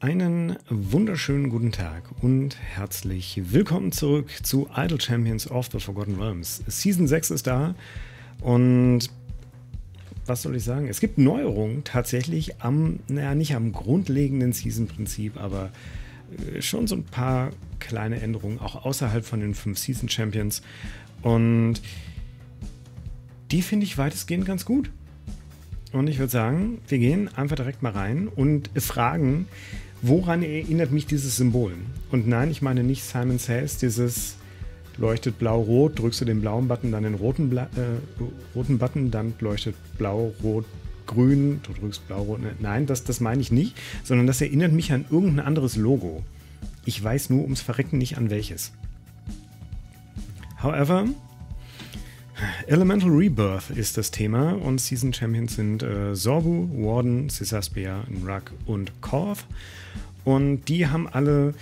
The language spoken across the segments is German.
Einen wunderschönen guten Tag und herzlich willkommen zurück zu Idle Champions of the Forgotten Realms. Season 6 ist da und was soll ich sagen? Es gibt Neuerungen tatsächlich am, naja, nicht am grundlegenden Season-Prinzip, aber äh, schon so ein paar kleine Änderungen, auch außerhalb von den fünf Season Champions. Und die finde ich weitestgehend ganz gut. Und ich würde sagen, wir gehen einfach direkt mal rein und fragen, woran erinnert mich dieses Symbol? Und nein, ich meine nicht Simon Says, dieses leuchtet blau-rot, drückst du den blauen Button, dann den roten, Bla äh, roten Button, dann leuchtet blau-rot-grün, du drückst blau-rot. Ne, nein, das, das meine ich nicht, sondern das erinnert mich an irgendein anderes Logo. Ich weiß nur ums Verrecken nicht an welches. However, Elemental Rebirth ist das Thema und Season Champions sind äh, Zorbu, Warden, Cisaspia, Nruk und Korth. Und die haben alle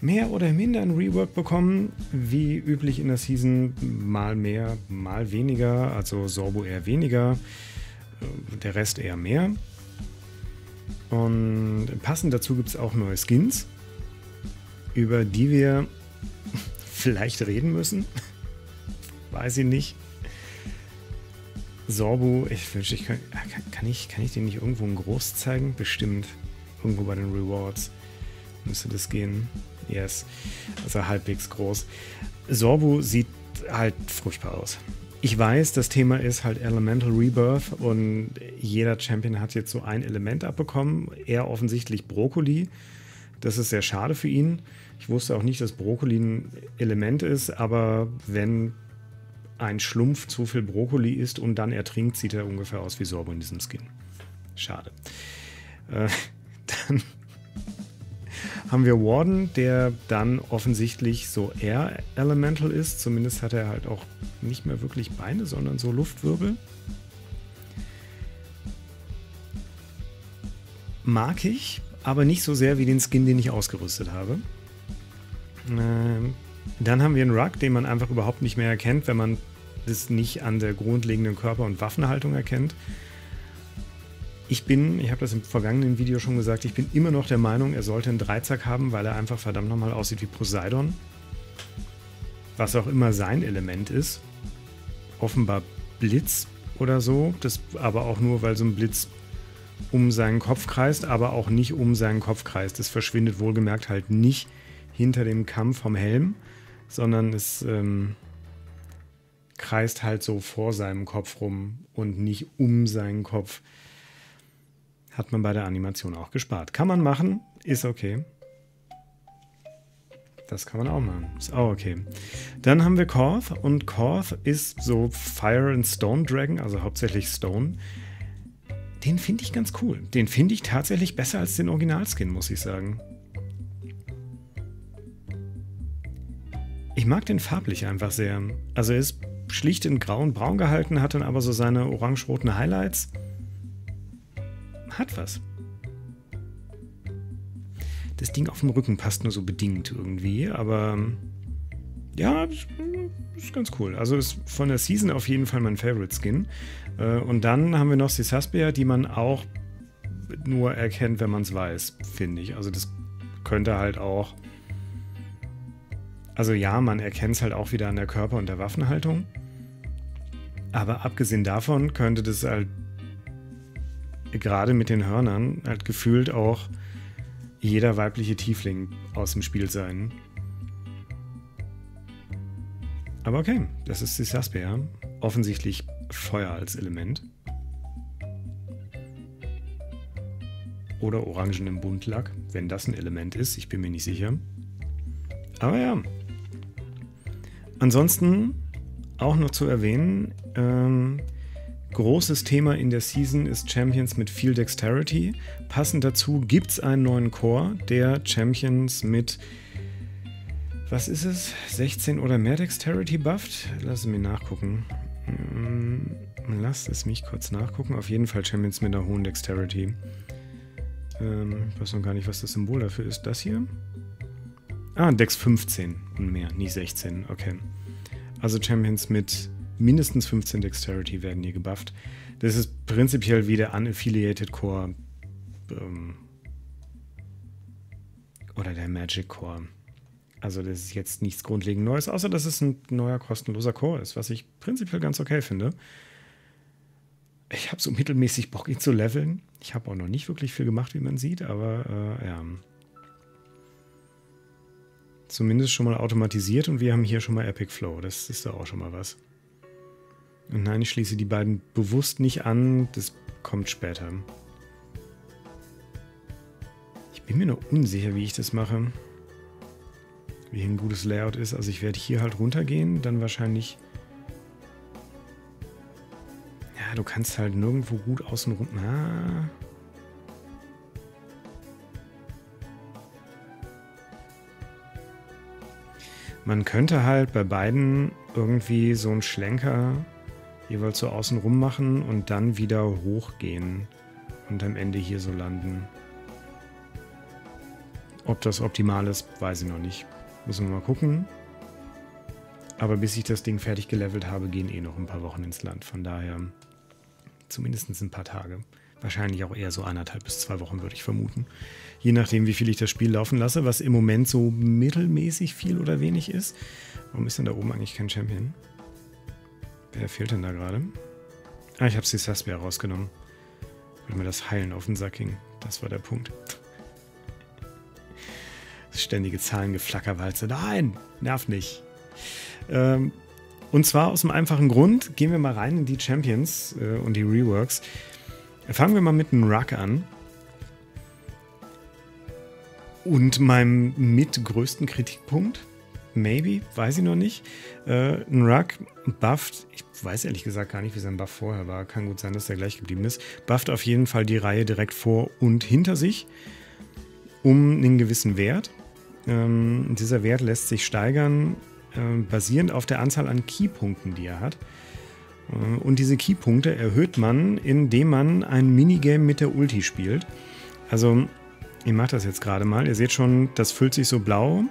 mehr oder minder ein Rework bekommen, wie üblich in der Season, mal mehr, mal weniger, also Sorbo eher weniger, äh, der Rest eher mehr. Und passend dazu gibt es auch neue Skins, über die wir vielleicht reden müssen. Weiß ich nicht. Sorbu, ich wünschte, ich kann, kann, ich, kann ich den nicht irgendwo in groß zeigen? Bestimmt. Irgendwo bei den Rewards müsste das gehen. Yes. Also halbwegs groß. Sorbu sieht halt furchtbar aus. Ich weiß, das Thema ist halt Elemental Rebirth und jeder Champion hat jetzt so ein Element abbekommen. Er offensichtlich Brokkoli. Das ist sehr schade für ihn. Ich wusste auch nicht, dass Brokkoli ein Element ist, aber wenn ein Schlumpf zu viel Brokkoli isst und dann ertrinkt, sieht er ungefähr aus wie Sorbo in diesem Skin. Schade. Äh, dann haben wir Warden, der dann offensichtlich so Air Elemental ist. Zumindest hat er halt auch nicht mehr wirklich Beine, sondern so Luftwirbel. Mag ich, aber nicht so sehr wie den Skin, den ich ausgerüstet habe. Ähm, dann haben wir einen Rug, den man einfach überhaupt nicht mehr erkennt, wenn man das nicht an der grundlegenden Körper- und Waffenhaltung erkennt. Ich bin, ich habe das im vergangenen Video schon gesagt, ich bin immer noch der Meinung, er sollte einen Dreizack haben, weil er einfach verdammt nochmal aussieht wie Poseidon. Was auch immer sein Element ist. Offenbar Blitz oder so. Das aber auch nur, weil so ein Blitz um seinen Kopf kreist, aber auch nicht um seinen Kopf kreist. Es verschwindet wohlgemerkt halt nicht hinter dem Kamm vom Helm, sondern es ähm, kreist halt so vor seinem Kopf rum und nicht um seinen Kopf. Hat man bei der Animation auch gespart. Kann man machen, ist okay. Das kann man auch machen. Ist auch okay. Dann haben wir Korth und Korth ist so Fire and Stone Dragon, also hauptsächlich Stone. Den finde ich ganz cool. Den finde ich tatsächlich besser als den Originalskin, muss ich sagen. Ich mag den farblich einfach sehr. Also er ist schlicht in grau und braun gehalten, hat dann aber so seine orange-roten Highlights hat was. Das Ding auf dem Rücken passt nur so bedingt irgendwie, aber ja, ist ganz cool. Also ist von der Season auf jeden Fall mein Favorite Skin. Äh, und dann haben wir noch Cisaspia, die man auch nur erkennt, wenn man es weiß, finde ich. Also das könnte halt auch. Also ja, man erkennt es halt auch wieder an der Körper- und der Waffenhaltung. Aber abgesehen davon könnte das halt gerade mit den Hörnern halt gefühlt auch jeder weibliche Tiefling aus dem Spiel sein. Aber okay, das ist die Saspia. Offensichtlich Feuer als Element. Oder Orangen im Buntlack, wenn das ein Element ist. Ich bin mir nicht sicher. Aber ja. Ansonsten auch noch zu erwähnen, ähm, Großes Thema in der Season ist Champions mit viel Dexterity. Passend dazu gibt es einen neuen Core, der Champions mit, was ist es, 16 oder mehr Dexterity bufft? Lass es mir nachgucken. Hm, Lasst es mich kurz nachgucken. Auf jeden Fall Champions mit einer hohen Dexterity. Ähm, ich weiß noch gar nicht, was das Symbol dafür ist. Das hier? Ah, Dex 15 und mehr, nie 16. Okay. Also Champions mit mindestens 15 Dexterity werden hier gebufft. Das ist prinzipiell wie der Unaffiliated Core ähm, Oder der Magic Core. Also das ist jetzt nichts grundlegend Neues, außer dass es ein neuer kostenloser Core ist, was ich prinzipiell ganz okay finde. Ich habe so mittelmäßig Bock, ihn zu leveln. Ich habe auch noch nicht wirklich viel gemacht, wie man sieht, aber äh, ja. Zumindest schon mal automatisiert und wir haben hier schon mal Epic Flow. Das ist doch auch schon mal was. Und nein, ich schließe die beiden bewusst nicht an. Das kommt später. Ich bin mir noch unsicher, wie ich das mache. Wie ein gutes Layout ist. Also ich werde hier halt runtergehen, dann wahrscheinlich... Ja, du kannst halt nirgendwo gut außen rum... Ah. Man könnte halt bei beiden irgendwie so einen Schlenker jeweils so außen rum machen und dann wieder hochgehen und am Ende hier so landen. Ob das optimal ist, weiß ich noch nicht. Müssen wir mal gucken. Aber bis ich das Ding fertig gelevelt habe, gehen eh noch ein paar Wochen ins Land. Von daher zumindest ein paar Tage. Wahrscheinlich auch eher so anderthalb bis zwei Wochen, würde ich vermuten. Je nachdem, wie viel ich das Spiel laufen lasse, was im Moment so mittelmäßig viel oder wenig ist. Warum ist denn da oben eigentlich kein Champion? Wer fehlt denn da gerade? Ah, ich habe die Saskia rausgenommen. Weil mir das Heilen auf den Sack ging. Das war der Punkt. Das ständige Zahlengeflackerwalze. Nein, nerv nicht. Ähm, und zwar aus einem einfachen Grund. Gehen wir mal rein in die Champions äh, und die Reworks. Fangen wir mal mit einem Ruck an. Und meinem mitgrößten Kritikpunkt, maybe, weiß ich noch nicht. Äh, ein Ruck bufft, ich weiß ehrlich gesagt gar nicht, wie sein Buff vorher war. Kann gut sein, dass der gleich geblieben ist. Bufft auf jeden Fall die Reihe direkt vor und hinter sich um einen gewissen Wert. Ähm, dieser Wert lässt sich steigern, äh, basierend auf der Anzahl an Keypunkten, die er hat. Äh, und diese Keypunkte erhöht man, indem man ein Minigame mit der Ulti spielt. Also, ich mache das jetzt gerade mal. Ihr seht schon, das füllt sich so blau.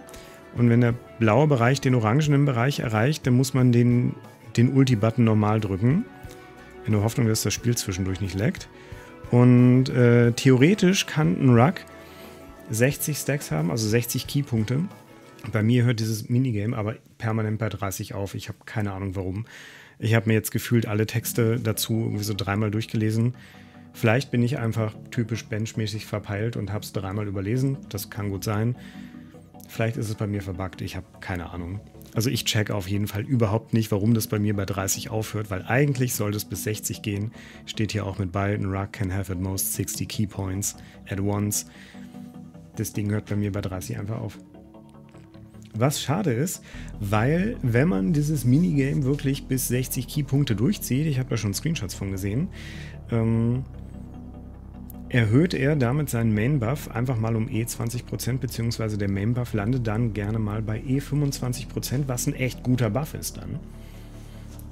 Und wenn der blaue Bereich den orangenen Bereich erreicht, dann muss man den, den Ulti-Button normal drücken. In der Hoffnung, dass das Spiel zwischendurch nicht leckt. Und äh, theoretisch kann ein Rug 60 Stacks haben, also 60 Keypunkte. Bei mir hört dieses Minigame aber permanent bei 30 auf. Ich habe keine Ahnung warum. Ich habe mir jetzt gefühlt alle Texte dazu irgendwie so dreimal durchgelesen. Vielleicht bin ich einfach typisch benchmäßig verpeilt und habe es dreimal überlesen. Das kann gut sein. Vielleicht ist es bei mir verbuggt. Ich habe keine Ahnung. Also ich check auf jeden Fall überhaupt nicht, warum das bei mir bei 30 aufhört, weil eigentlich sollte es bis 60 gehen. Steht hier auch mit bei, Rug can have at most 60 Key Points at once. Das Ding hört bei mir bei 30 einfach auf. Was schade ist, weil wenn man dieses Minigame wirklich bis 60 Keypunkte durchzieht, ich habe da schon Screenshots von gesehen, ähm, erhöht er damit seinen Main Buff einfach mal um E20%, beziehungsweise der Main Buff landet dann gerne mal bei E25%, was ein echt guter Buff ist dann.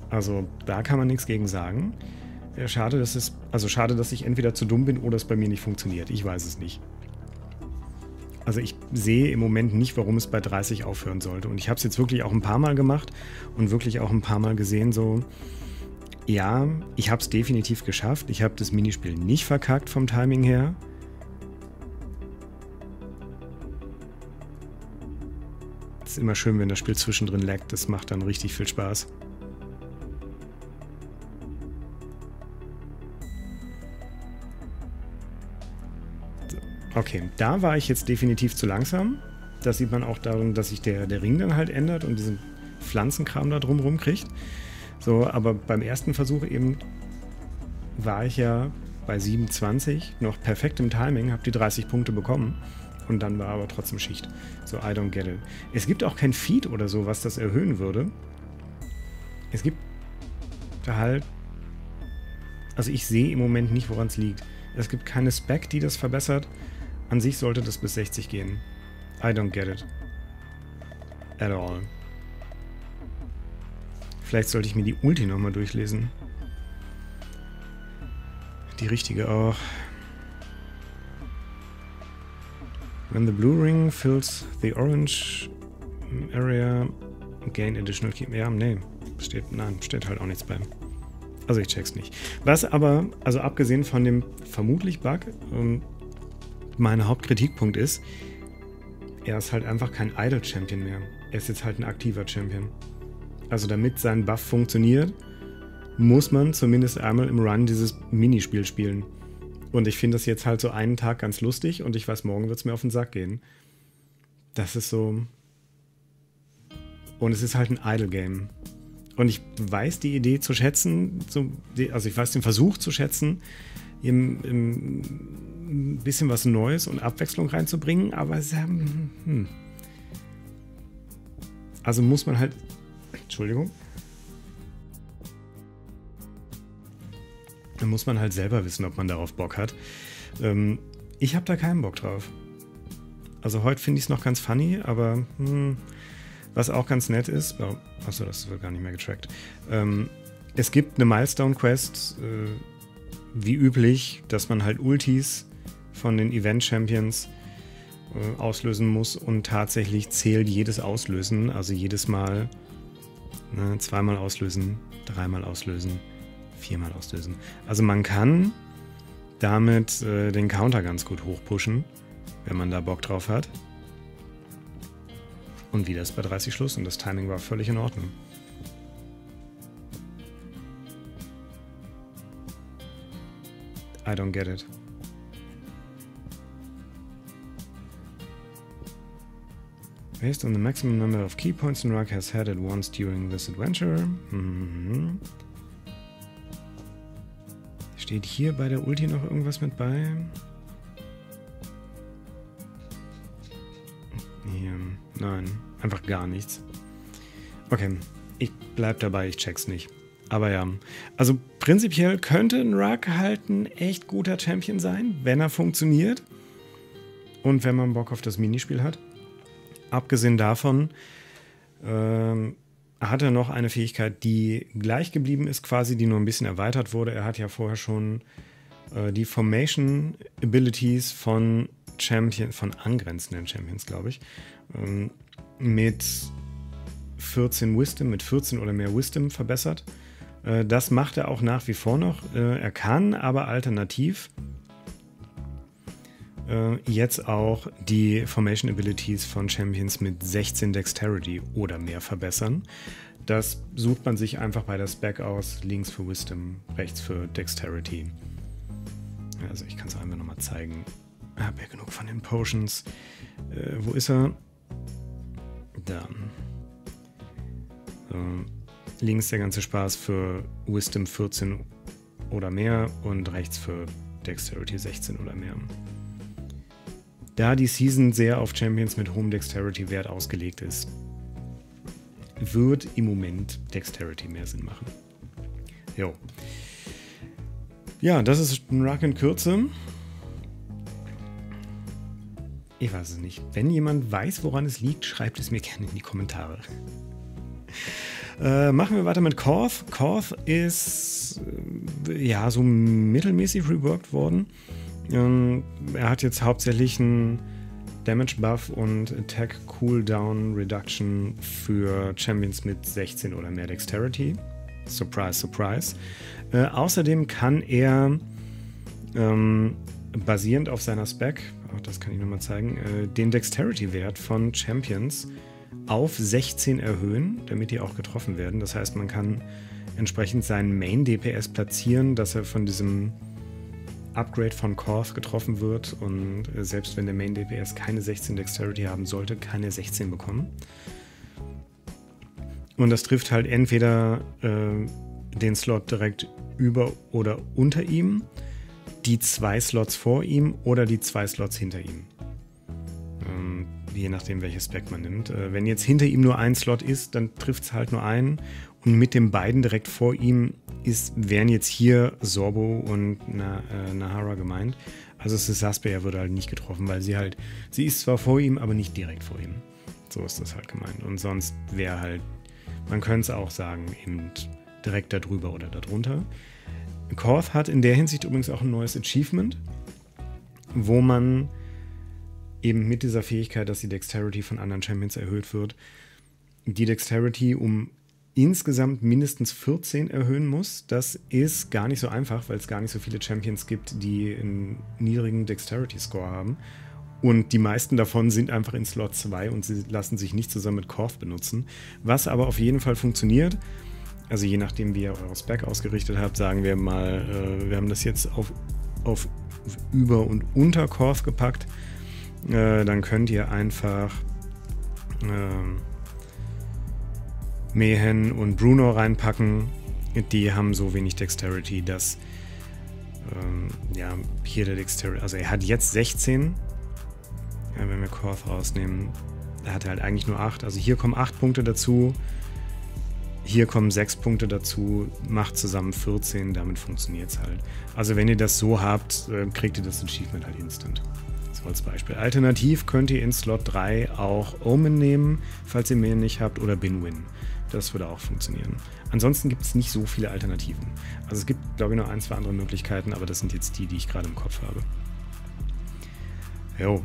Also da kann man nichts gegen sagen. Schade, dass es, also schade, dass ich entweder zu dumm bin oder es bei mir nicht funktioniert. Ich weiß es nicht. Also ich sehe im Moment nicht, warum es bei 30 aufhören sollte. Und ich habe es jetzt wirklich auch ein paar Mal gemacht und wirklich auch ein paar Mal gesehen, so, ja, ich habe es definitiv geschafft. Ich habe das Minispiel nicht verkackt vom Timing her. Es ist immer schön, wenn das Spiel zwischendrin laggt. Das macht dann richtig viel Spaß. Okay, da war ich jetzt definitiv zu langsam. Das sieht man auch darin, dass sich der, der Ring dann halt ändert und diesen Pflanzenkram da drumherum kriegt. So, aber beim ersten Versuch eben war ich ja bei 27 noch perfekt im Timing, habe die 30 Punkte bekommen und dann war aber trotzdem Schicht. So, I don't get it. Es gibt auch kein Feed oder so, was das erhöhen würde. Es gibt da halt. Also ich sehe im Moment nicht, woran es liegt. Es gibt keine Spec, die das verbessert. An sich sollte das bis 60 gehen. I don't get it. At all. Vielleicht sollte ich mir die Ulti nochmal durchlesen. Die richtige auch. When the blue ring fills the orange area, gain additional key. Ja, nee. Steht, nein, steht halt auch nichts bei. Also ich check's nicht. Was aber, also abgesehen von dem vermutlich Bug, ähm, mein Hauptkritikpunkt ist, er ist halt einfach kein Idle-Champion mehr. Er ist jetzt halt ein aktiver Champion. Also damit sein Buff funktioniert, muss man zumindest einmal im Run dieses Minispiel spielen. Und ich finde das jetzt halt so einen Tag ganz lustig und ich weiß, morgen wird es mir auf den Sack gehen. Das ist so. Und es ist halt ein Idle-Game. Und ich weiß die Idee zu schätzen, so, also ich weiß den Versuch zu schätzen, im, im, ein bisschen was Neues und Abwechslung reinzubringen, aber es, ähm, hm. also muss man halt, Entschuldigung, dann muss man halt selber wissen, ob man darauf Bock hat. Ähm, ich habe da keinen Bock drauf. Also heute finde ich es noch ganz funny, aber hm, was auch ganz nett ist, oh, achso, das wird gar nicht mehr getrackt. Ähm, es gibt eine Milestone-Quest, äh, wie üblich, dass man halt Ultis von den Event-Champions äh, auslösen muss und tatsächlich zählt jedes Auslösen, also jedes Mal ne, zweimal auslösen, dreimal auslösen, viermal auslösen. Also man kann damit äh, den Counter ganz gut hochpushen, wenn man da Bock drauf hat. Und wieder ist bei 30 Schluss und das Timing war völlig in Ordnung. I don't get it. Based on the maximum number of key points in Rock has had at once during this adventure. Mhm. Steht hier bei der Ulti noch irgendwas mit bei? Hier. Nein, einfach gar nichts. Okay, ich bleib dabei, ich check's nicht. Aber ja, also prinzipiell könnte Ruck halt ein echt guter Champion sein, wenn er funktioniert. Und wenn man Bock auf das Minispiel hat. Abgesehen davon ähm, hat er noch eine Fähigkeit, die gleich geblieben ist, quasi, die nur ein bisschen erweitert wurde. Er hat ja vorher schon äh, die Formation Abilities von Champion, von angrenzenden Champions, glaube ich, ähm, mit 14 Wisdom, mit 14 oder mehr Wisdom verbessert. Äh, das macht er auch nach wie vor noch. Äh, er kann aber alternativ jetzt auch die Formation Abilities von Champions mit 16 Dexterity oder mehr verbessern. Das sucht man sich einfach bei der Spec aus. Links für Wisdom, rechts für Dexterity. Also ich kann es einfach nochmal zeigen. Ich habe ja genug von den Potions. Äh, wo ist er? Da. So. Links der ganze Spaß für Wisdom 14 oder mehr und rechts für Dexterity 16 oder mehr. Da die Season sehr auf Champions mit hohem Dexterity-Wert ausgelegt ist, wird im Moment Dexterity mehr Sinn machen. Jo. Ja, das ist ein Ruck in Kürze. Ich weiß es nicht. Wenn jemand weiß, woran es liegt, schreibt es mir gerne in die Kommentare. Äh, machen wir weiter mit Korth. Korth ist äh, ja so mittelmäßig reworked worden. Ähm, er hat jetzt hauptsächlich einen Damage Buff und Attack Cooldown Reduction für Champions mit 16 oder mehr Dexterity. Surprise, surprise. Äh, außerdem kann er ähm, basierend auf seiner Spec, auch das kann ich nochmal zeigen, äh, den Dexterity-Wert von Champions auf 16 erhöhen, damit die auch getroffen werden. Das heißt, man kann entsprechend seinen Main-DPS platzieren, dass er von diesem Upgrade von Korth getroffen wird und äh, selbst wenn der Main DPS keine 16 Dexterity haben sollte, keine 16 bekommen. Und das trifft halt entweder äh, den Slot direkt über oder unter ihm, die zwei Slots vor ihm oder die zwei Slots hinter ihm. Ähm, je nachdem, welches Spec man nimmt. Äh, wenn jetzt hinter ihm nur ein Slot ist, dann trifft es halt nur einen. Und mit den beiden direkt vor ihm ist, wären jetzt hier Sorbo und Na, äh, Nahara gemeint. Also Sasperia würde halt nicht getroffen, weil sie halt, sie ist zwar vor ihm, aber nicht direkt vor ihm. So ist das halt gemeint. Und sonst wäre halt, man könnte es auch sagen, eben direkt darüber oder darunter. Korth hat in der Hinsicht übrigens auch ein neues Achievement, wo man eben mit dieser Fähigkeit, dass die Dexterity von anderen Champions erhöht wird, die Dexterity um insgesamt mindestens 14 erhöhen muss. Das ist gar nicht so einfach, weil es gar nicht so viele Champions gibt, die einen niedrigen Dexterity-Score haben. Und die meisten davon sind einfach in Slot 2 und sie lassen sich nicht zusammen mit Korf benutzen. Was aber auf jeden Fall funktioniert, also je nachdem, wie ihr eure Spec ausgerichtet habt, sagen wir mal, äh, wir haben das jetzt auf, auf Über- und Unter Korf gepackt, äh, dann könnt ihr einfach äh, Mehen und Bruno reinpacken. Die haben so wenig Dexterity, dass ähm, ja, hier der Dexterity, also er hat jetzt 16. Ja, wenn wir Korth rausnehmen, er hatte halt eigentlich nur 8. Also hier kommen 8 Punkte dazu. Hier kommen 6 Punkte dazu, macht zusammen 14, damit funktioniert es halt. Also wenn ihr das so habt, äh, kriegt ihr das Achievement halt instant. So als Beispiel. Alternativ könnt ihr in Slot 3 auch Omen nehmen, falls ihr mehr nicht habt, oder Binwin. Das würde auch funktionieren. Ansonsten gibt es nicht so viele Alternativen. Also es gibt, glaube ich, noch ein, zwei andere Möglichkeiten, aber das sind jetzt die, die ich gerade im Kopf habe. Jo.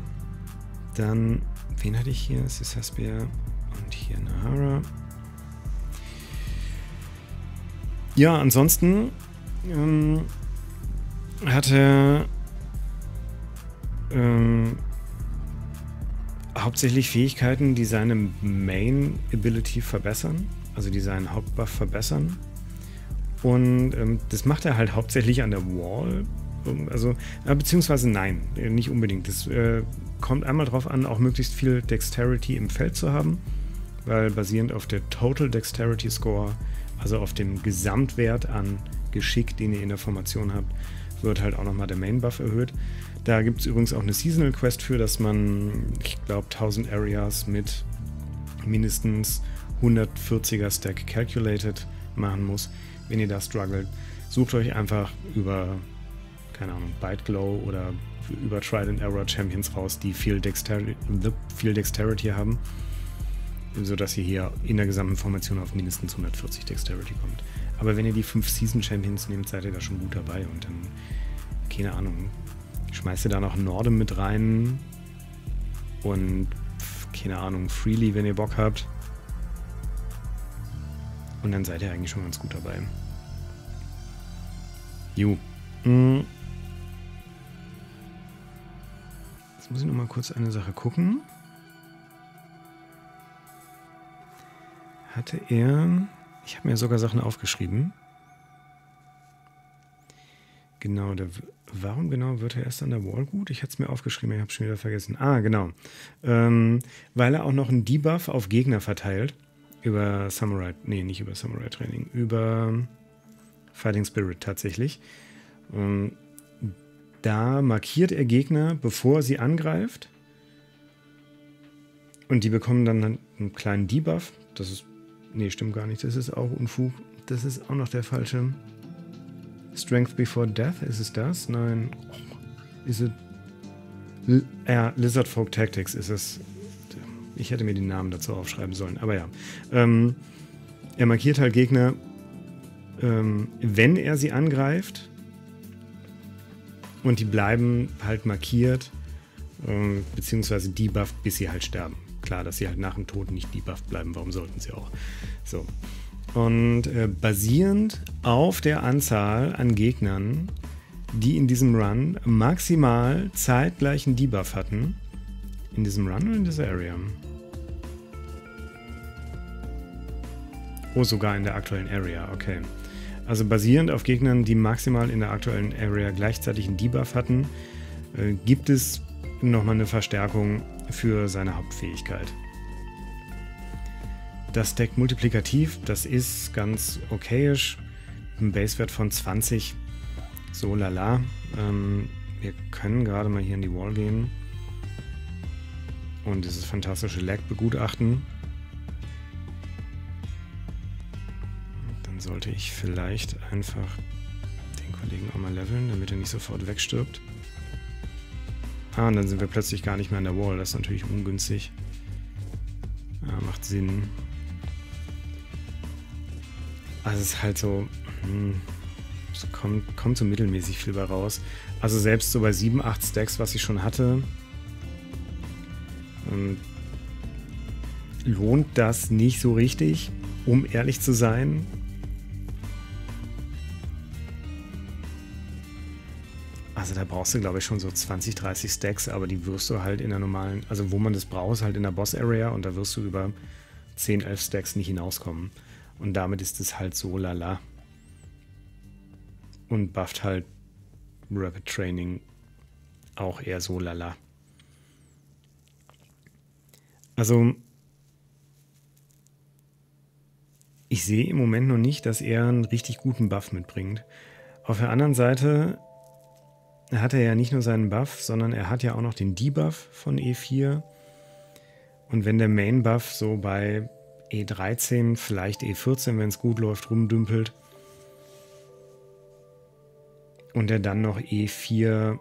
Dann, wen hatte ich hier? Sisaspia und hier Nahara. Ja, ansonsten ähm, hatte ähm, hauptsächlich Fähigkeiten, die seine Main Ability verbessern, also die seinen Hauptbuff verbessern. Und ähm, das macht er halt hauptsächlich an der Wall. Also, äh, beziehungsweise nein, äh, nicht unbedingt. Das äh, kommt einmal darauf an, auch möglichst viel Dexterity im Feld zu haben, weil basierend auf der Total Dexterity Score, also auf dem Gesamtwert an Geschick, den ihr in der Formation habt, wird halt auch nochmal der Main Buff erhöht. Da gibt es übrigens auch eine Seasonal Quest für, dass man, ich glaube, 1000 Areas mit mindestens 140er Stack Calculated machen muss. Wenn ihr da struggelt, sucht euch einfach über, keine Ahnung, Byte Glow oder über Trial and Error Champions raus, die viel Dexterity, viel Dexterity haben, sodass ihr hier in der gesamten Formation auf mindestens 140 Dexterity kommt. Aber wenn ihr die 5 Season Champions nehmt, seid ihr da schon gut dabei und dann, keine Ahnung, Schmeißt ihr da noch Norden mit rein und keine Ahnung, Freely, wenn ihr Bock habt. Und dann seid ihr eigentlich schon ganz gut dabei. Jo. Hm. Jetzt muss ich noch mal kurz eine Sache gucken. Hatte er. Ich habe mir sogar Sachen aufgeschrieben. Genau, der, warum genau wird er erst an der Wall gut? Ich hatte es mir aufgeschrieben, ich habe es schon wieder vergessen. Ah, genau. Ähm, weil er auch noch einen Debuff auf Gegner verteilt. Über Samurai, nee, nicht über Samurai Training, über Fighting Spirit tatsächlich. Ähm, da markiert er Gegner, bevor sie angreift. Und die bekommen dann einen kleinen Debuff. Das ist, nee, stimmt gar nicht. Das ist auch Unfug. Das ist auch noch der falsche. Strength Before Death, ist es das? Nein. Ist es. Ja, Lizard Folk Tactics ist es. Ich hätte mir die Namen dazu aufschreiben sollen, aber ja. Ähm, er markiert halt Gegner, ähm, wenn er sie angreift. Und die bleiben halt markiert, ähm, beziehungsweise debufft, bis sie halt sterben. Klar, dass sie halt nach dem Tod nicht debufft bleiben, warum sollten sie auch? So. Und äh, basierend auf der Anzahl an Gegnern, die in diesem Run maximal zeitgleichen Debuff hatten, in diesem Run oder in dieser Area? Oh, sogar in der aktuellen Area, okay. Also basierend auf Gegnern, die maximal in der aktuellen Area gleichzeitig einen Debuff hatten, äh, gibt es nochmal eine Verstärkung für seine Hauptfähigkeit. Das Deck multiplikativ, das ist ganz okayisch. Ein Basewert von 20. So lala. Ähm, wir können gerade mal hier in die Wall gehen und dieses fantastische Lag begutachten. Dann sollte ich vielleicht einfach den Kollegen auch mal leveln, damit er nicht sofort wegstirbt. Ah, und dann sind wir plötzlich gar nicht mehr an der Wall. Das ist natürlich ungünstig. Ja, macht Sinn. Also es ist halt so, hm, es kommt, kommt so mittelmäßig viel bei raus. Also selbst so bei 7, 8 Stacks, was ich schon hatte, lohnt das nicht so richtig, um ehrlich zu sein. Also da brauchst du, glaube ich, schon so 20, 30 Stacks, aber die wirst du halt in der normalen, also wo man das braucht, halt in der Boss-Area und da wirst du über 10, 11 Stacks nicht hinauskommen. Und damit ist es halt so lala. Und bufft halt Rapid Training auch eher so lala. Also ich sehe im Moment noch nicht, dass er einen richtig guten Buff mitbringt. Auf der anderen Seite hat er ja nicht nur seinen Buff, sondern er hat ja auch noch den Debuff von E4. Und wenn der Main Buff so bei E13, vielleicht E14, wenn es gut läuft, rumdümpelt und er dann noch E4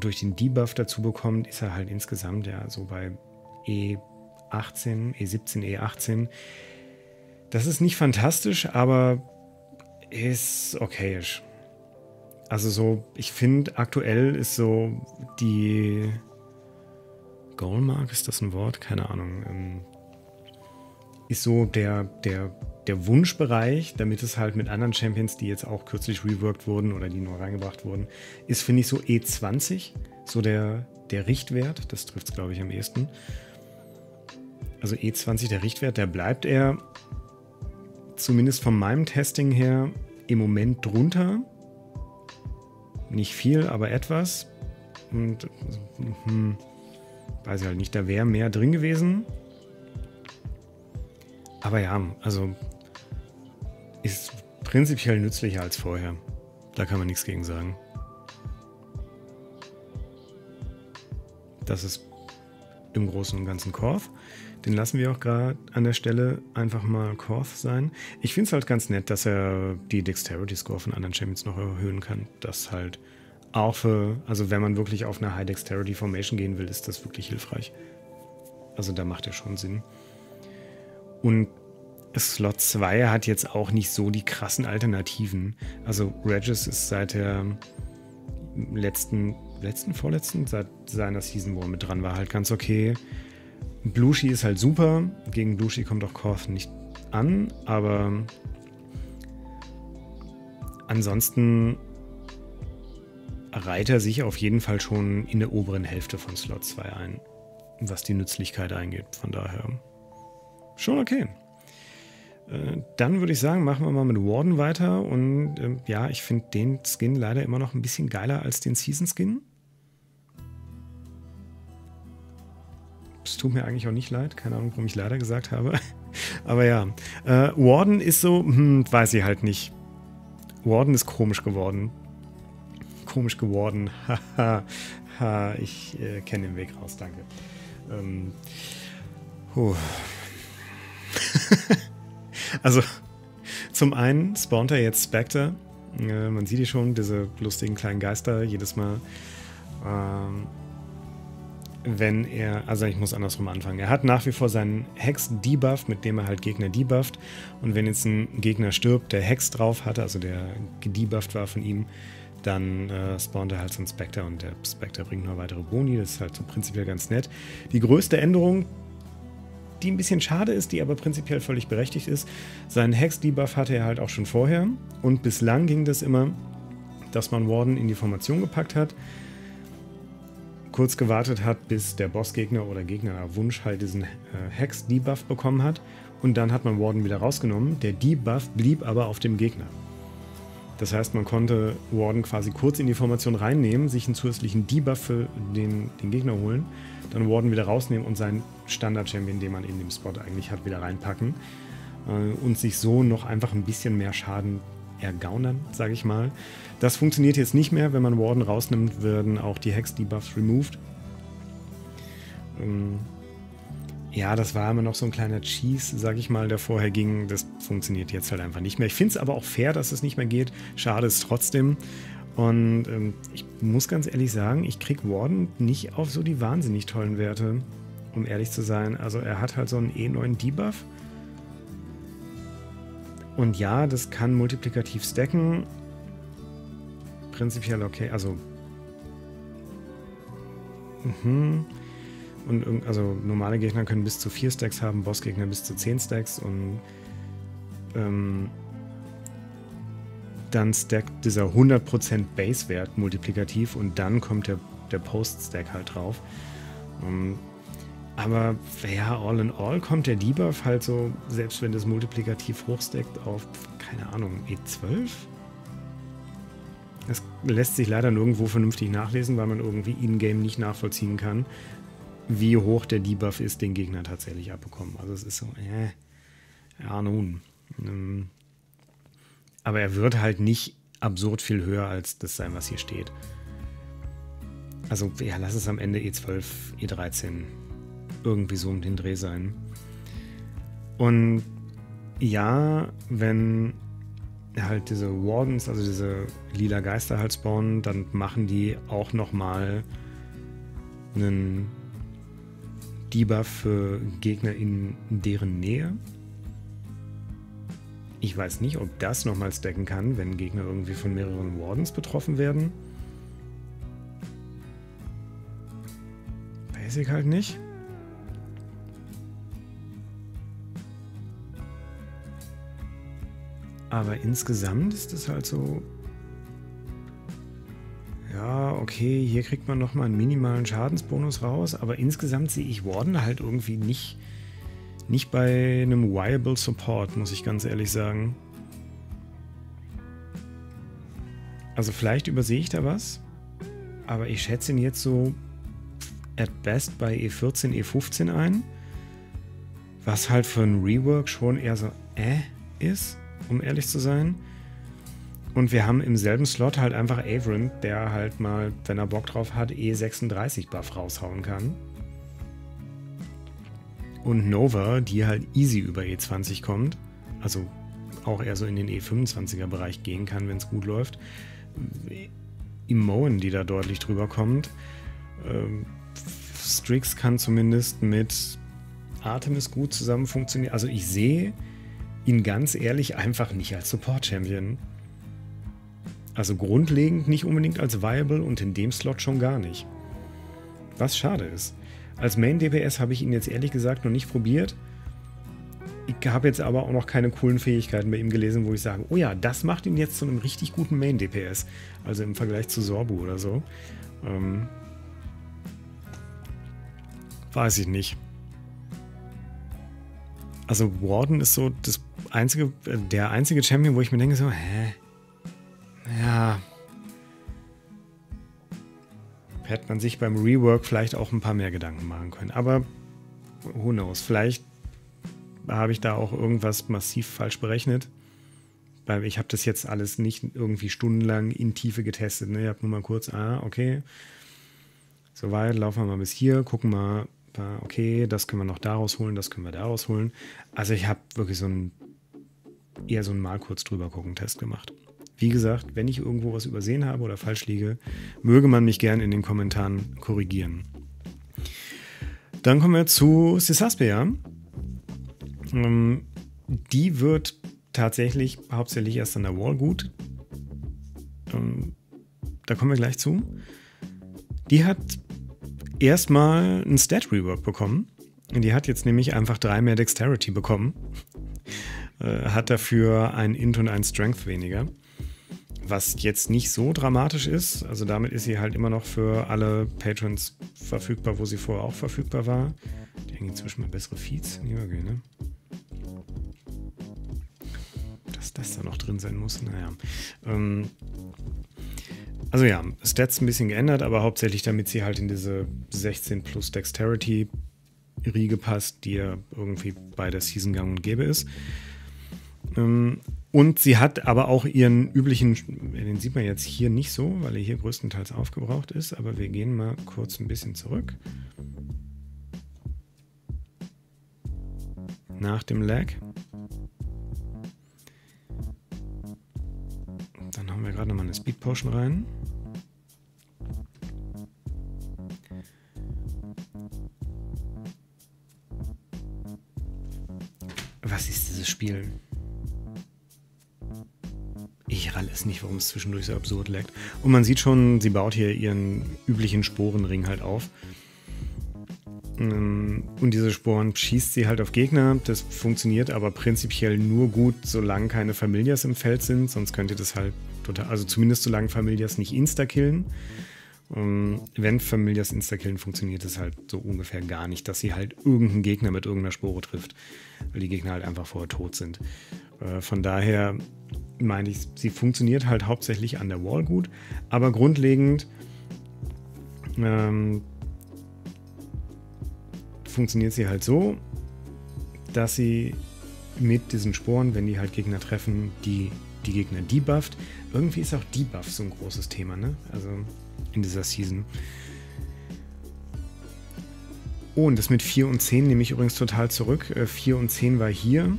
durch den Debuff dazu bekommt, ist er halt insgesamt ja so bei E18, E17, E18. Das ist nicht fantastisch, aber ist okayisch. Also so, ich finde aktuell ist so die Goalmark, ist das ein Wort? Keine Ahnung. Ähm, ist so der, der, der Wunschbereich, damit es halt mit anderen Champions, die jetzt auch kürzlich reworked wurden oder die neu reingebracht wurden, ist, finde ich, so E20, so der, der Richtwert. Das trifft es, glaube ich, am ehesten. Also E20, der Richtwert, der bleibt er zumindest von meinem Testing her im Moment drunter. Nicht viel, aber etwas. Und hm, weiß ich halt nicht, da wäre mehr drin gewesen. Aber ja, also ist prinzipiell nützlicher als vorher. Da kann man nichts gegen sagen. Das ist im Großen und Ganzen Korth. Den lassen wir auch gerade an der Stelle einfach mal Korth sein. Ich finde es halt ganz nett, dass er die Dexterity Score von anderen Champions noch erhöhen kann. Das halt auch für, also wenn man wirklich auf eine High Dexterity Formation gehen will, ist das wirklich hilfreich. Also da macht er schon Sinn. Und Slot 2 hat jetzt auch nicht so die krassen Alternativen. Also Regis ist seit der letzten, letzten, vorletzten, seit seiner Season, wo er mit dran war, halt ganz okay. Blushi ist halt super. Gegen Blushi kommt auch Korth nicht an, aber ansonsten reiht er sich auf jeden Fall schon in der oberen Hälfte von Slot 2 ein, was die Nützlichkeit eingeht. Von daher schon okay. Äh, dann würde ich sagen, machen wir mal mit Warden weiter. Und äh, ja, ich finde den Skin leider immer noch ein bisschen geiler als den Season Skin. Es tut mir eigentlich auch nicht leid. Keine Ahnung, warum ich leider gesagt habe. Aber ja, äh, Warden ist so, hm, weiß ich halt nicht. Warden ist komisch geworden. Komisch geworden. Haha, ich äh, kenne den Weg raus, danke. Ähm, also, zum einen spawnt er jetzt Spectre. Äh, man sieht die schon, diese lustigen kleinen Geister, jedes Mal. Ähm, wenn er, also ich muss andersrum anfangen. Er hat nach wie vor seinen Hex-Debuff, mit dem er halt Gegner debufft. Und wenn jetzt ein Gegner stirbt, der Hex drauf hatte, also der gedebufft war von ihm, dann äh, spawnt er halt so ein Spectre und der Spectre bringt noch weitere Boni. Das ist halt so prinzipiell ganz nett. Die größte Änderung, die ein bisschen schade ist, die aber prinzipiell völlig berechtigt ist, seinen Hex-Debuff hatte er halt auch schon vorher. Und bislang ging das immer, dass man Warden in die Formation gepackt hat kurz gewartet hat, bis der Bossgegner oder Gegner nach Wunsch halt diesen äh, Hex-Debuff bekommen hat. Und dann hat man Warden wieder rausgenommen. Der Debuff blieb aber auf dem Gegner. Das heißt, man konnte Warden quasi kurz in die Formation reinnehmen, sich einen zusätzlichen Debuff für den, den Gegner holen, dann Warden wieder rausnehmen und seinen Standard-Champion, den man in dem Spot eigentlich hat, wieder reinpacken. Äh, und sich so noch einfach ein bisschen mehr Schaden ergaunern, sage ich mal. Das funktioniert jetzt nicht mehr. Wenn man Warden rausnimmt, werden auch die Hex-Debuffs removed. Ähm, ja, das war immer noch so ein kleiner Cheese, sag ich mal, der vorher ging. Das funktioniert jetzt halt einfach nicht mehr. Ich finde es aber auch fair, dass es nicht mehr geht. Schade ist trotzdem. Und ähm, ich muss ganz ehrlich sagen, ich krieg Warden nicht auf so die wahnsinnig tollen Werte, um ehrlich zu sein. Also er hat halt so einen E9 Debuff. Und ja, das kann multiplikativ stacken, prinzipiell okay. Also. Mhm. Und also normale Gegner können bis zu 4 Stacks haben, Bossgegner bis zu 10 Stacks und ähm, dann stackt dieser 100% Base-Wert multiplikativ und dann kommt der, der Post-Stack halt drauf. Um, ähm, aber ja, all in all kommt der Debuff halt so, selbst wenn das multiplikativ hochsteckt, auf, keine Ahnung, E12? Das lässt sich leider nirgendwo vernünftig nachlesen, weil man irgendwie in-game nicht nachvollziehen kann, wie hoch der Debuff ist, den Gegner tatsächlich abbekommen. Also es ist so, äh, ja nun. Ähm, aber er wird halt nicht absurd viel höher als das sein, was hier steht. Also ja, lass es am Ende E12, E13 irgendwie so um den Dreh sein. Und ja, wenn halt diese Wardens, also diese lila Geister halt spawnen, dann machen die auch nochmal einen Debuff für Gegner in deren Nähe. Ich weiß nicht, ob das nochmal stacken kann, wenn Gegner irgendwie von mehreren Wardens betroffen werden. Ich halt nicht. Aber insgesamt ist es halt so. Ja, okay, hier kriegt man nochmal einen minimalen Schadensbonus raus, aber insgesamt sehe ich Warden halt irgendwie nicht, nicht bei einem Viable Support, muss ich ganz ehrlich sagen. Also vielleicht übersehe ich da was, aber ich schätze ihn jetzt so at best bei E14, E15 ein, was halt für ein Rework schon eher so äh ist um ehrlich zu sein. Und wir haben im selben Slot halt einfach Avron, der halt mal, wenn er Bock drauf hat, E36 Buff raushauen kann. Und Nova, die halt easy über E20 kommt, also auch eher so in den E25er Bereich gehen kann, wenn es gut läuft. Imoen, die da deutlich drüber kommt. Ähm, Strix kann zumindest mit Artemis gut zusammen funktionieren. Also ich sehe ihn ganz ehrlich einfach nicht als Support-Champion. Also grundlegend nicht unbedingt als Viable und in dem Slot schon gar nicht. Was schade ist. Als Main-DPS habe ich ihn jetzt ehrlich gesagt noch nicht probiert. Ich habe jetzt aber auch noch keine coolen Fähigkeiten bei ihm gelesen, wo ich sage, oh ja, das macht ihn jetzt zu einem richtig guten Main-DPS. Also im Vergleich zu Sorbu oder so. Ähm, weiß ich nicht. Also Warden ist so das einzige, der einzige Champion, wo ich mir denke so, hä? Ja. Hätte man sich beim Rework vielleicht auch ein paar mehr Gedanken machen können. Aber who knows? Vielleicht habe ich da auch irgendwas massiv falsch berechnet. Weil ich habe das jetzt alles nicht irgendwie stundenlang in Tiefe getestet. Ne? Ich habe nur mal kurz, ah, okay. Soweit, laufen wir mal bis hier, gucken mal, okay, das können wir noch daraus holen, das können wir daraus holen. Also ich habe wirklich so ein eher so ein mal kurz drüber gucken Test gemacht. Wie gesagt, wenn ich irgendwo was übersehen habe oder falsch liege, möge man mich gern in den Kommentaren korrigieren. Dann kommen wir zu Cisaspea. Ähm, die wird tatsächlich hauptsächlich erst an der Wall gut. Ähm, da kommen wir gleich zu. Die hat erstmal ein Stat Rework bekommen. Die hat jetzt nämlich einfach drei mehr Dexterity bekommen. Äh, hat dafür ein Int und ein Strength weniger. Was jetzt nicht so dramatisch ist. Also damit ist sie halt immer noch für alle Patrons verfügbar, wo sie vorher auch verfügbar war. Die hängen inzwischen mal bessere Feeds. Ja, okay, ne? Dass das da noch drin sein muss, naja. Ähm, also ja, Stats ein bisschen geändert, aber hauptsächlich damit sie halt in diese 16 plus Dexterity Riege passt, die ja irgendwie bei der Season gang und gäbe ist. Ähm, und sie hat aber auch ihren üblichen, den sieht man jetzt hier nicht so, weil er hier größtenteils aufgebraucht ist, aber wir gehen mal kurz ein bisschen zurück. Nach dem Lag. Dann haben wir gerade nochmal eine Speed Potion rein. Was ist dieses Spiel? Ich ralle es nicht, warum es zwischendurch so absurd leckt. Und man sieht schon, sie baut hier ihren üblichen Sporenring halt auf. Ähm, und diese Sporen schießt sie halt auf Gegner. Das funktioniert aber prinzipiell nur gut, solange keine Familias im Feld sind. Sonst könnt ihr das halt total, also zumindest solange Familias nicht insta-killen. Ähm, wenn Familias insta-killen, funktioniert es halt so ungefähr gar nicht, dass sie halt irgendeinen Gegner mit irgendeiner Spore trifft, weil die Gegner halt einfach vorher tot sind. Äh, von daher meine ich, sie funktioniert halt hauptsächlich an der Wall gut, aber grundlegend ähm, funktioniert sie halt so, dass sie mit diesen Sporen, wenn die halt Gegner treffen, die, die Gegner debufft. Irgendwie ist auch Debuff so ein großes Thema, ne? Also in dieser Season. Oh, und das mit 4 und 10 nehme ich übrigens total zurück. 4 äh, und 10 war hier.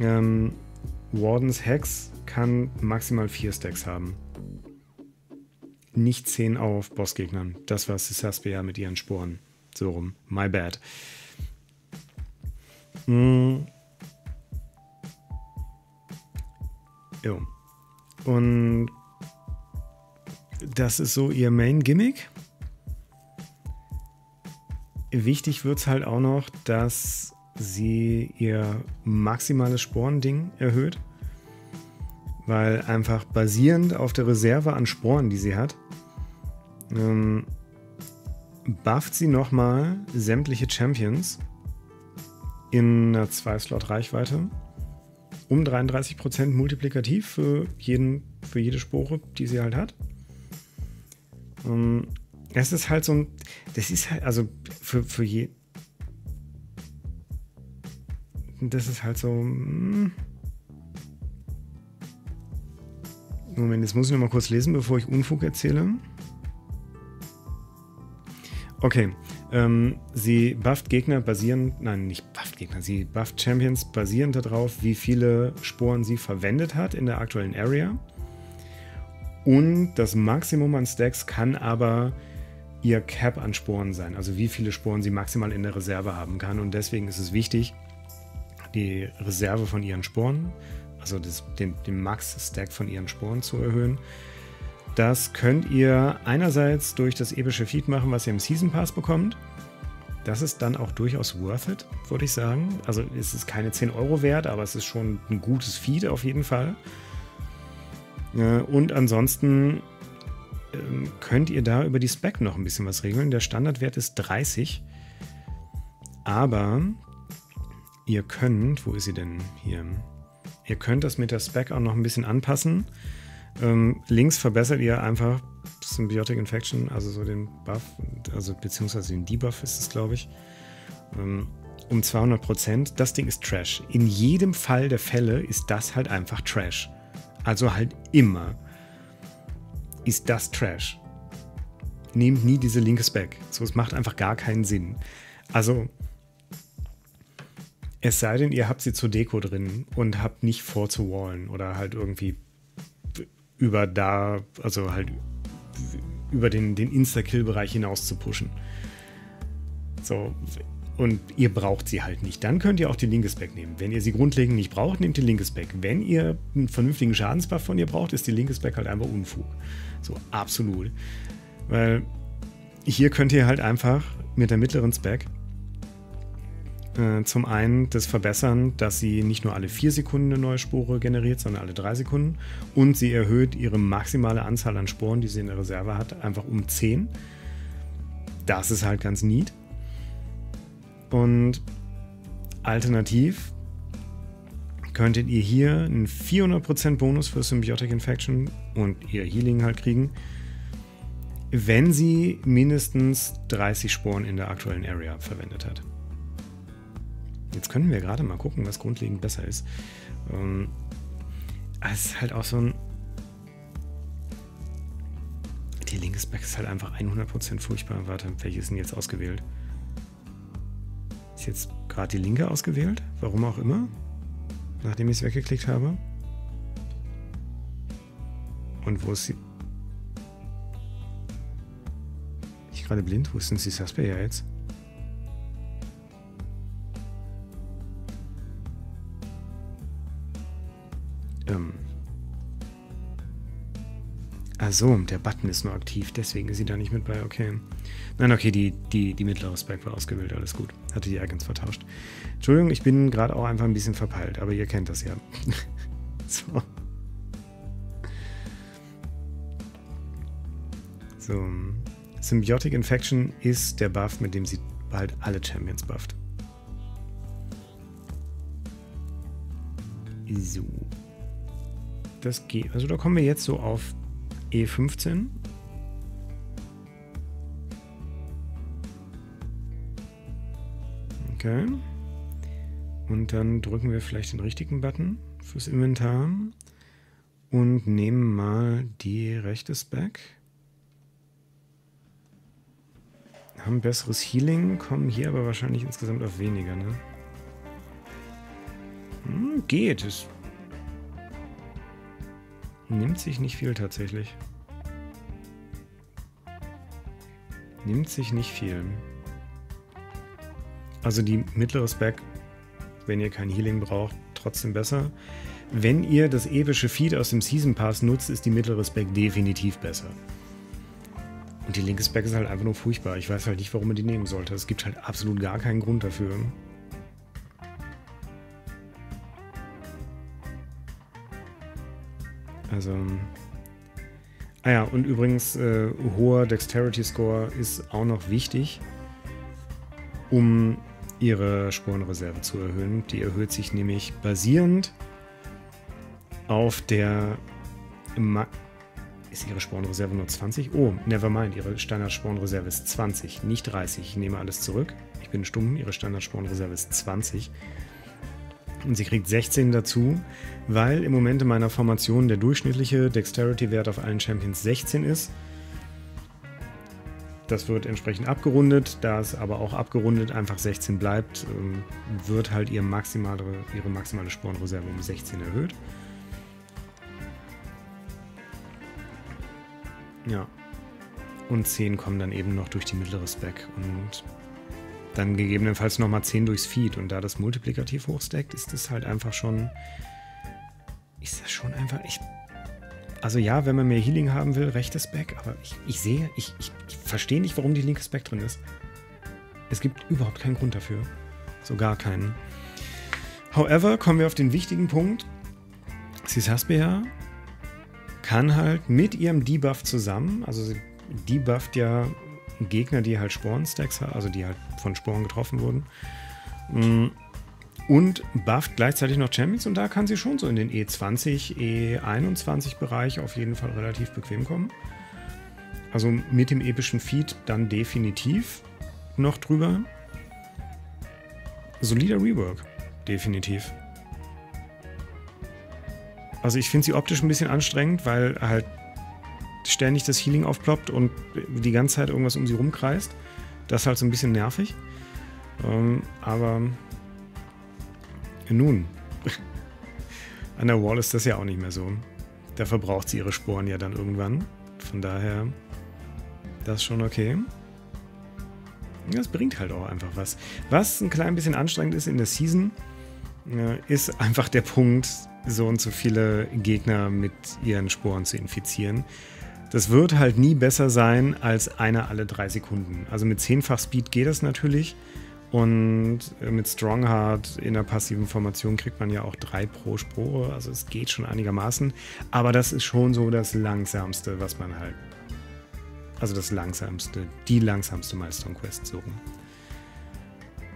Ähm, Wardens Hex kann maximal 4 Stacks haben. Nicht 10 auf Bossgegnern. Das war Sisaspia mit ihren Sporen. So rum. My bad. Mm. Jo. Und das ist so ihr Main-Gimmick. Wichtig wird es halt auch noch, dass sie ihr maximales Sporending erhöht. Weil einfach basierend auf der Reserve an Sporen, die sie hat, ähm, bufft sie nochmal sämtliche Champions in einer 2-Slot-Reichweite um 33% multiplikativ für, jeden, für jede Spore, die sie halt hat. Ähm, es ist halt so ein. Das ist halt, also für, für je. Das ist halt so. Hm. Moment, jetzt muss ich noch mal kurz lesen, bevor ich Unfug erzähle. Okay. Ähm, sie bufft Gegner basierend, nein, nicht bufft Gegner, sie bufft Champions basierend darauf, wie viele Sporen sie verwendet hat in der aktuellen Area. Und das Maximum an Stacks kann aber ihr Cap an Sporen sein, also wie viele Sporen sie maximal in der Reserve haben kann. Und deswegen ist es wichtig, die Reserve von ihren Sporen, also das, den, den Max-Stack von ihren Sporen zu erhöhen. Das könnt ihr einerseits durch das epische Feed machen, was ihr im Season Pass bekommt. Das ist dann auch durchaus worth it, würde ich sagen. Also es ist keine 10 Euro wert, aber es ist schon ein gutes Feed auf jeden Fall. Und ansonsten ähm, könnt ihr da über die Spec noch ein bisschen was regeln. Der Standardwert ist 30. Aber ihr könnt, wo ist sie denn hier? Ihr könnt das mit der Spec auch noch ein bisschen anpassen. Ähm, links verbessert ihr einfach Symbiotic Infection, also so den Buff, also beziehungsweise den Debuff ist es, glaube ich, ähm, um 200 Prozent. Das Ding ist Trash. In jedem Fall der Fälle ist das halt einfach Trash. Also halt immer ist das Trash. Nehmt nie diese linke Spec. So, es macht einfach gar keinen Sinn. Also, es sei denn, ihr habt sie zur Deko drin und habt nicht vor zu wallen oder halt irgendwie über da, also halt über den, den Insta-Kill-Bereich hinaus zu pushen. So, und ihr braucht sie halt nicht. Dann könnt ihr auch die linke Spec nehmen. Wenn ihr sie grundlegend nicht braucht, nehmt die linke Spec. Wenn ihr einen vernünftigen Schadensbuff von ihr braucht, ist die linke Spec halt einfach Unfug. So, absolut. Weil hier könnt ihr halt einfach mit der mittleren Spec äh, zum einen das verbessern, dass sie nicht nur alle vier Sekunden eine neue Spore generiert, sondern alle drei Sekunden. Und sie erhöht ihre maximale Anzahl an Sporen, die sie in der Reserve hat, einfach um 10. Das ist halt ganz neat. Und alternativ könntet ihr hier einen 400% Bonus für Symbiotic Infection und ihr Healing halt kriegen, wenn sie mindestens 30 Sporen in der aktuellen Area verwendet hat. Jetzt können wir gerade mal gucken, was grundlegend besser ist. Ähm, es ist halt auch so ein. Die linke Spec ist halt einfach 100% furchtbar. Warte, welches ist denn jetzt ausgewählt? Ist jetzt gerade die linke ausgewählt? Warum auch immer? Nachdem ich es weggeklickt habe. Und wo ist sie? Ich gerade blind? Wo ist denn die Sasper jetzt? So, der Button ist nur aktiv, deswegen ist sie da nicht mit bei. Okay. Nein, okay, die, die, die mittlere Spec war ausgewählt, alles gut. Hatte die Icons vertauscht. Entschuldigung, ich bin gerade auch einfach ein bisschen verpeilt, aber ihr kennt das ja. so. So. Symbiotic Infection ist der Buff, mit dem sie bald alle Champions bufft. So. Das geht. Also da kommen wir jetzt so auf E15. Okay. Und dann drücken wir vielleicht den richtigen Button fürs Inventar und nehmen mal die rechte Spec. Haben besseres Healing, kommen hier aber wahrscheinlich insgesamt auf weniger, ne? Hm, geht. Es nimmt sich nicht viel tatsächlich. Nimmt sich nicht viel. Also die mittlere Spec, wenn ihr kein Healing braucht, trotzdem besser. Wenn ihr das epische Feed aus dem Season Pass nutzt, ist die mittlere Spec definitiv besser. Und die linke Spec ist halt einfach nur furchtbar. Ich weiß halt nicht, warum man die nehmen sollte. Es gibt halt absolut gar keinen Grund dafür. Also. Ah ja, und übrigens, äh, hoher Dexterity Score ist auch noch wichtig, um ihre Sporenreserve zu erhöhen. Die erhöht sich nämlich basierend auf der. Ma ist ihre Sporenreserve nur 20? Oh, nevermind, ihre Standard-Sporenreserve ist 20, nicht 30. Ich nehme alles zurück. Ich bin stumm, ihre Standard-Sporenreserve ist 20. Und sie kriegt 16 dazu, weil im Moment in meiner Formation der durchschnittliche Dexterity-Wert auf allen Champions 16 ist. Das wird entsprechend abgerundet, da es aber auch abgerundet einfach 16 bleibt, ähm, wird halt ihre maximale, ihre maximale Sporenreserve um 16 erhöht. Ja. Und 10 kommen dann eben noch durch die mittlere Spec und dann gegebenenfalls nochmal 10 durchs Feed. Und da das multiplikativ hochstackt, ist das halt einfach schon. Ist das schon einfach. Ich, also ja, wenn man mehr Healing haben will, rechtes Back, aber ich, ich sehe, ich, ich, ich verstehe nicht, warum die linke Back drin ist. Es gibt überhaupt keinen Grund dafür. So gar keinen. However, kommen wir auf den wichtigen Punkt. Cisaspea kann halt mit ihrem Debuff zusammen, also sie debufft ja Gegner, die halt Sporenstacks haben, also die halt von Sporen getroffen wurden. Mm, und bufft gleichzeitig noch Champions und da kann sie schon so in den E20, E21 Bereich auf jeden Fall relativ bequem kommen. Also mit dem epischen Feed dann definitiv noch drüber. Solider Rework, definitiv. Also ich finde sie optisch ein bisschen anstrengend, weil halt ständig das Healing aufploppt und die ganze Zeit irgendwas um sie rumkreist. Das ist halt so ein bisschen nervig. Ähm, aber nun, an der Wall ist das ja auch nicht mehr so. Da verbraucht sie ihre Sporen ja dann irgendwann. Von daher, das ist schon okay. Das bringt halt auch einfach was. Was ein klein bisschen anstrengend ist in der Season, äh, ist einfach der Punkt, so und so viele Gegner mit ihren Sporen zu infizieren. Das wird halt nie besser sein als einer alle drei Sekunden. Also mit zehnfach Speed geht das natürlich. Und mit Strongheart in der passiven Formation kriegt man ja auch drei pro Spore. Also es geht schon einigermaßen. Aber das ist schon so das langsamste, was man halt. Also das langsamste, die langsamste Milestone Quest suchen.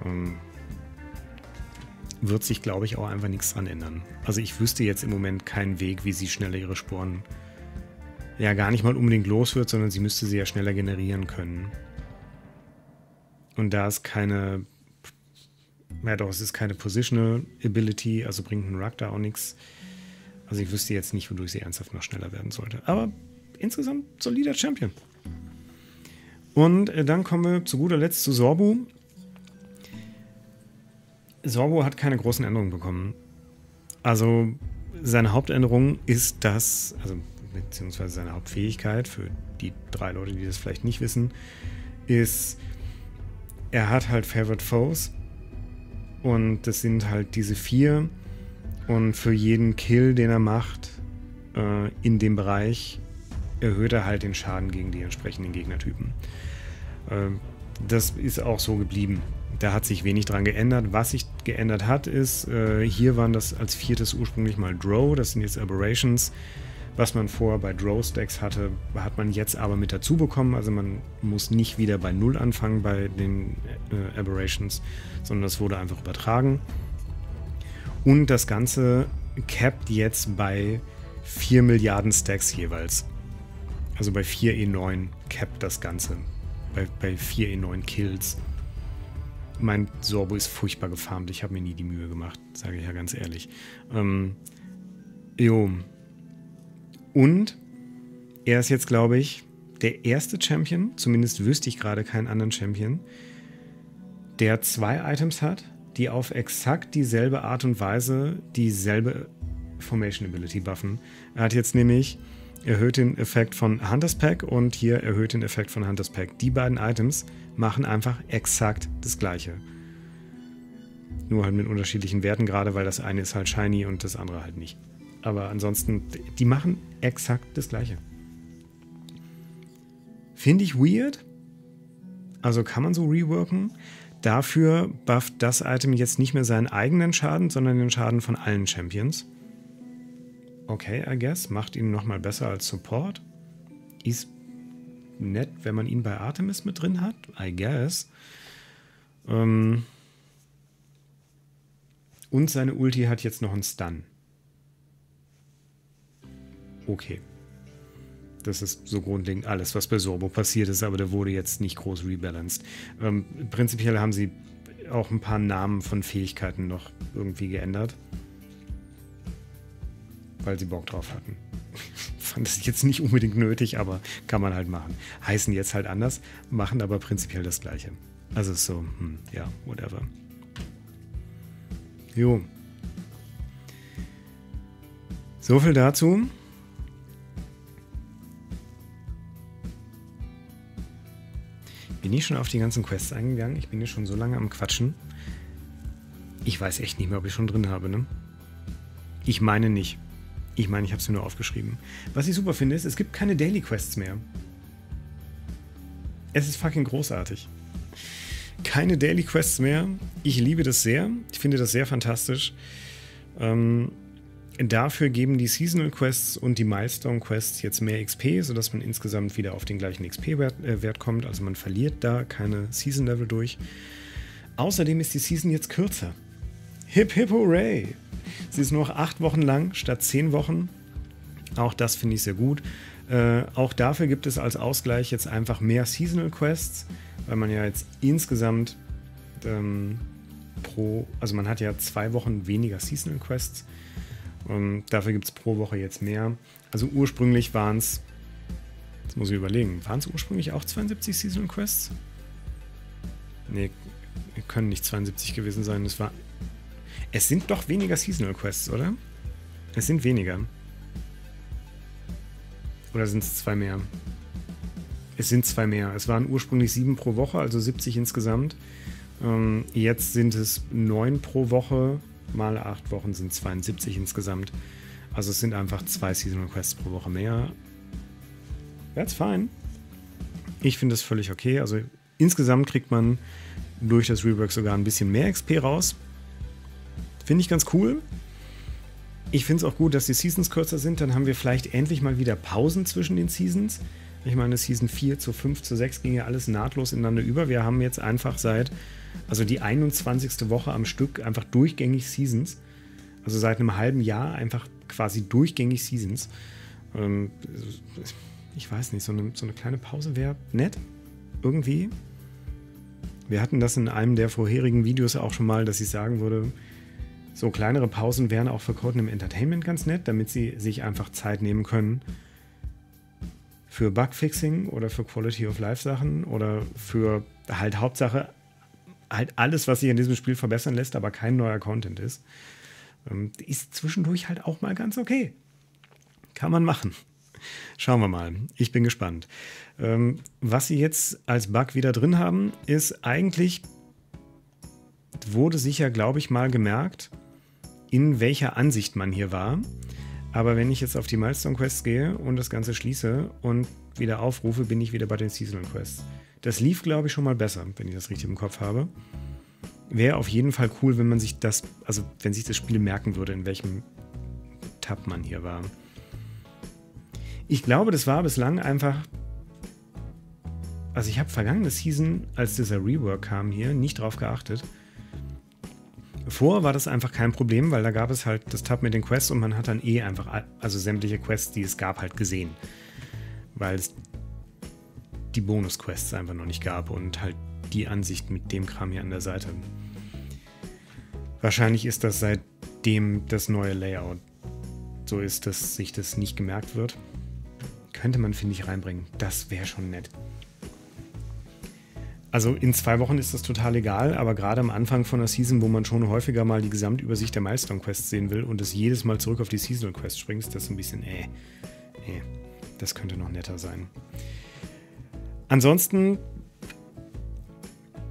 Ähm, wird sich, glaube ich, auch einfach nichts dran ändern. Also ich wüsste jetzt im Moment keinen Weg, wie sie schneller ihre Sporen ja gar nicht mal unbedingt los wird, sondern sie müsste sie ja schneller generieren können. Und da ist keine, ja doch, es ist keine Positional Ability, also bringt ein Rug da auch nichts. Also ich wüsste jetzt nicht, wodurch sie ernsthaft noch schneller werden sollte. Aber insgesamt solider Champion. Und äh, dann kommen wir zu guter Letzt zu Sorbu. Sorbo hat keine großen Änderungen bekommen. Also seine Hauptänderung ist das, also beziehungsweise seine Hauptfähigkeit für die drei Leute, die das vielleicht nicht wissen, ist, er hat halt Favorite Foes und das sind halt diese vier und für jeden Kill, den er macht äh, in dem Bereich, erhöht er halt den Schaden gegen die entsprechenden Gegnertypen. Ähm, das ist auch so geblieben. Da hat sich wenig dran geändert. Was sich geändert hat, ist, äh, hier waren das als viertes ursprünglich mal Drow, das sind jetzt Aberrations. Was man vorher bei Drow-Stacks hatte, hat man jetzt aber mit dazu bekommen. Also man muss nicht wieder bei Null anfangen bei den äh, Aberrations, sondern das wurde einfach übertragen. Und das Ganze capped jetzt bei 4 Milliarden Stacks jeweils. Also bei 4 E9 capped das Ganze. Bei, bei 4 E9 Kills. Mein Sorbo ist furchtbar gefarmt. Ich habe mir nie die Mühe gemacht, sage ich ja ganz ehrlich. Ähm, jo, und er ist jetzt, glaube ich, der erste Champion, zumindest wüsste ich gerade keinen anderen Champion, der zwei Items hat, die auf exakt dieselbe Art und Weise dieselbe Formation Ability buffen. Er hat jetzt nämlich erhöht den Effekt von Hunters Pack und hier erhöht den Effekt von Hunters Pack. Die beiden Items machen einfach exakt das gleiche. Nur halt mit unterschiedlichen Werten, gerade weil das eine ist halt shiny und das andere halt nicht. Aber ansonsten, die machen exakt das gleiche. Finde ich weird. Also kann man so reworken. Dafür bufft das Item jetzt nicht mehr seinen eigenen Schaden, sondern den Schaden von allen Champions. Okay, I guess. Macht ihn nochmal besser als Support. Ist nett, wenn man ihn bei Artemis mit drin hat. I guess. Ähm Und seine Ulti hat jetzt noch einen Stun okay. Das ist so grundlegend alles, was bei Sorbo passiert ist, aber der wurde jetzt nicht groß rebalanced. Ähm, prinzipiell haben sie auch ein paar Namen von Fähigkeiten noch irgendwie geändert. Weil sie Bock drauf hatten. Fand das jetzt nicht unbedingt nötig, aber kann man halt machen. Heißen jetzt halt anders, machen aber prinzipiell das Gleiche. Also so, hm, ja, whatever. Jo. So viel dazu. Bin ich schon auf die ganzen Quests eingegangen? Ich bin hier schon so lange am Quatschen. Ich weiß echt nicht mehr, ob ich schon drin habe, ne? Ich meine nicht. Ich meine, ich habe es mir nur aufgeschrieben. Was ich super finde, ist, es gibt keine Daily Quests mehr. Es ist fucking großartig. Keine Daily Quests mehr. Ich liebe das sehr. Ich finde das sehr fantastisch. Ähm, Dafür geben die Seasonal Quests und die Milestone Quests jetzt mehr XP, sodass man insgesamt wieder auf den gleichen XP-Wert äh, kommt. Also man verliert da keine Season-Level durch. Außerdem ist die Season jetzt kürzer. Hip hip hooray! Sie ist nur noch acht Wochen lang statt zehn Wochen. Auch das finde ich sehr gut. Äh, auch dafür gibt es als Ausgleich jetzt einfach mehr Seasonal Quests, weil man ja jetzt insgesamt ähm, pro, also man hat ja zwei Wochen weniger Seasonal Quests. Ähm, dafür gibt es pro Woche jetzt mehr. Also ursprünglich waren es, jetzt muss ich überlegen, waren es ursprünglich auch 72 Seasonal Quests? Nee, können nicht 72 gewesen sein. Es war. Es sind doch weniger Seasonal Quests, oder? Es sind weniger. Oder sind es zwei mehr? Es sind zwei mehr. Es waren ursprünglich sieben pro Woche, also 70 insgesamt. Ähm, jetzt sind es neun pro Woche mal acht Wochen sind 72 insgesamt. Also es sind einfach zwei Seasonal Quests pro Woche mehr. That's fine. Ich finde das völlig okay. Also insgesamt kriegt man durch das Rework sogar ein bisschen mehr XP raus. Finde ich ganz cool. Ich finde es auch gut, dass die Seasons kürzer sind. Dann haben wir vielleicht endlich mal wieder Pausen zwischen den Seasons. Ich meine, Season 4 zu 5 zu 6 ging ja alles nahtlos ineinander über. Wir haben jetzt einfach seit also die 21. Woche am Stück einfach durchgängig Seasons. Also seit einem halben Jahr einfach quasi durchgängig Seasons. Ähm, ich weiß nicht, so eine, so eine kleine Pause wäre nett. Irgendwie. Wir hatten das in einem der vorherigen Videos auch schon mal, dass ich sagen würde, so kleinere Pausen wären auch für Coden im Entertainment ganz nett, damit sie sich einfach Zeit nehmen können für Bugfixing oder für Quality of Life Sachen oder für halt Hauptsache halt alles, was sich in diesem Spiel verbessern lässt, aber kein neuer Content ist, ähm, ist zwischendurch halt auch mal ganz okay. Kann man machen. Schauen wir mal. Ich bin gespannt. Ähm, was sie jetzt als Bug wieder drin haben, ist eigentlich, wurde sicher, glaube ich, mal gemerkt, in welcher Ansicht man hier war. Aber wenn ich jetzt auf die Milestone Quests gehe und das Ganze schließe und wieder aufrufe, bin ich wieder bei den Seasonal Quests. Das lief, glaube ich, schon mal besser, wenn ich das richtig im Kopf habe. Wäre auf jeden Fall cool, wenn man sich das, also wenn sich das Spiel merken würde, in welchem Tab man hier war. Ich glaube, das war bislang einfach. Also ich habe vergangene Season, als dieser Rework kam hier, nicht drauf geachtet. Vor war das einfach kein Problem, weil da gab es halt das Tab mit den Quests und man hat dann eh einfach, also sämtliche Quests, die es gab, halt gesehen. Weil es die Bonus-Quests einfach noch nicht gab und halt die Ansicht mit dem Kram hier an der Seite. Wahrscheinlich ist das seitdem das neue Layout so ist, dass sich das nicht gemerkt wird. Könnte man, finde ich, reinbringen. Das wäre schon nett. Also in zwei Wochen ist das total egal, aber gerade am Anfang von der Season, wo man schon häufiger mal die Gesamtübersicht der Milestone-Quests sehen will und es jedes Mal zurück auf die Seasonal-Quests springt, ist das ein bisschen, äh, äh, das könnte noch netter sein. Ansonsten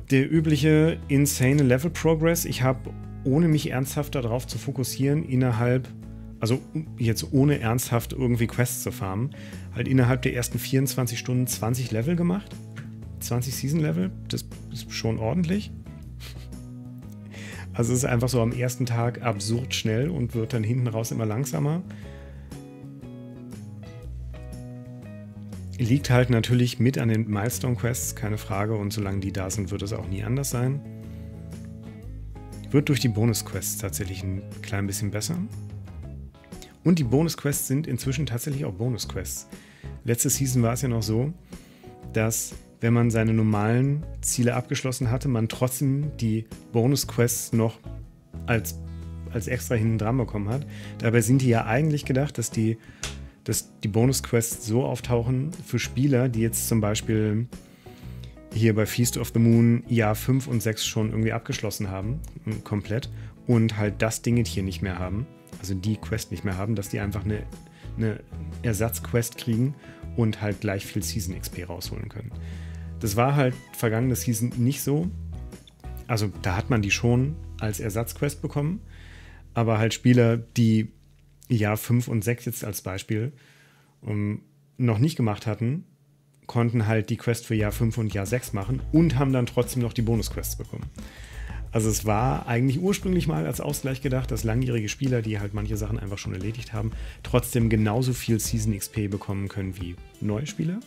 der übliche insane Level Progress. Ich habe, ohne mich ernsthaft darauf zu fokussieren, innerhalb, also jetzt ohne ernsthaft irgendwie Quests zu farmen, halt innerhalb der ersten 24 Stunden 20 Level gemacht 20 Season-Level, das ist schon ordentlich. Also es ist einfach so am ersten Tag absurd schnell und wird dann hinten raus immer langsamer. Liegt halt natürlich mit an den Milestone-Quests, keine Frage, und solange die da sind, wird es auch nie anders sein. Wird durch die Bonus-Quests tatsächlich ein klein bisschen besser. Und die Bonus-Quests sind inzwischen tatsächlich auch Bonus-Quests. Letzte Season war es ja noch so, dass wenn man seine normalen Ziele abgeschlossen hatte, man trotzdem die Bonus-Quests noch als, als extra hinten dran bekommen hat. Dabei sind die ja eigentlich gedacht, dass die, dass die Bonus-Quests so auftauchen für Spieler, die jetzt zum Beispiel hier bei Feast of the Moon Jahr 5 und 6 schon irgendwie abgeschlossen haben, komplett, und halt das Ding hier nicht mehr haben, also die Quest nicht mehr haben, dass die einfach eine, eine Ersatzquest kriegen und halt gleich viel Season XP rausholen können. Das war halt vergangene Season nicht so. Also da hat man die schon als Ersatzquest bekommen. Aber halt Spieler, die Jahr 5 und 6 jetzt als Beispiel um, ähm, noch nicht gemacht hatten, konnten halt die Quest für Jahr 5 und Jahr 6 machen und haben dann trotzdem noch die Bonusquests bekommen. Also es war eigentlich ursprünglich mal als Ausgleich gedacht, dass langjährige Spieler, die halt manche Sachen einfach schon erledigt haben, trotzdem genauso viel Season XP bekommen können wie neue Spieler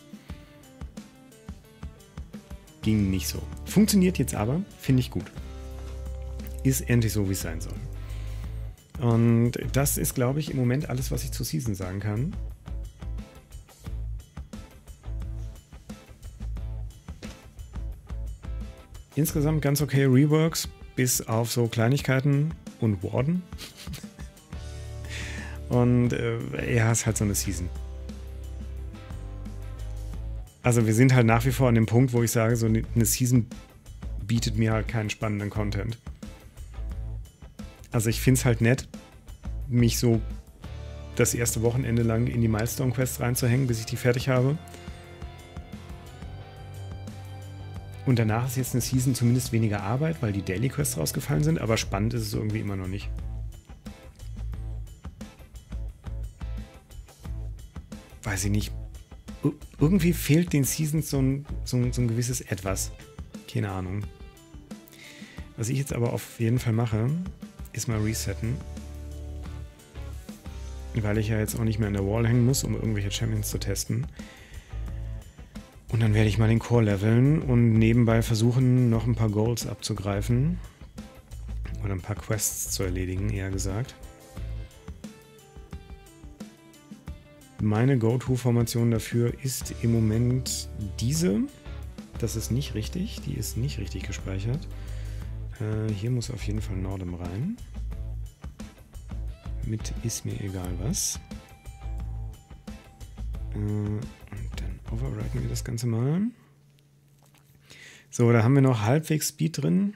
ging nicht so. Funktioniert jetzt aber, finde ich gut. Ist endlich so, wie es sein soll. Und das ist, glaube ich, im Moment alles, was ich zur Season sagen kann. Insgesamt ganz okay Reworks, bis auf so Kleinigkeiten und Warden. und äh, ja, ist halt so eine Season. Also wir sind halt nach wie vor an dem Punkt, wo ich sage, so eine Season bietet mir halt keinen spannenden Content. Also ich finde es halt nett, mich so das erste Wochenende lang in die Milestone Quest reinzuhängen, bis ich die fertig habe. Und danach ist jetzt eine Season zumindest weniger Arbeit, weil die Daily Quests rausgefallen sind, aber spannend ist es irgendwie immer noch nicht. Weiß ich nicht irgendwie fehlt den Seasons so ein, so, ein, so ein gewisses Etwas. Keine Ahnung. Was ich jetzt aber auf jeden Fall mache, ist mal resetten. Weil ich ja jetzt auch nicht mehr an der Wall hängen muss, um irgendwelche Champions zu testen. Und dann werde ich mal den Core leveln und nebenbei versuchen, noch ein paar Goals abzugreifen. Oder ein paar Quests zu erledigen, eher gesagt. Meine Go-To-Formation dafür ist im Moment diese. Das ist nicht richtig, die ist nicht richtig gespeichert. Äh, hier muss auf jeden Fall Nordem rein. Mit ist mir egal was. Äh, und dann overwriten wir das Ganze mal. So, da haben wir noch halbwegs Speed drin.